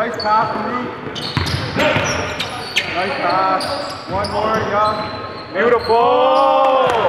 Nice pass, Root. Nice pass. One more, yeah. Beautiful.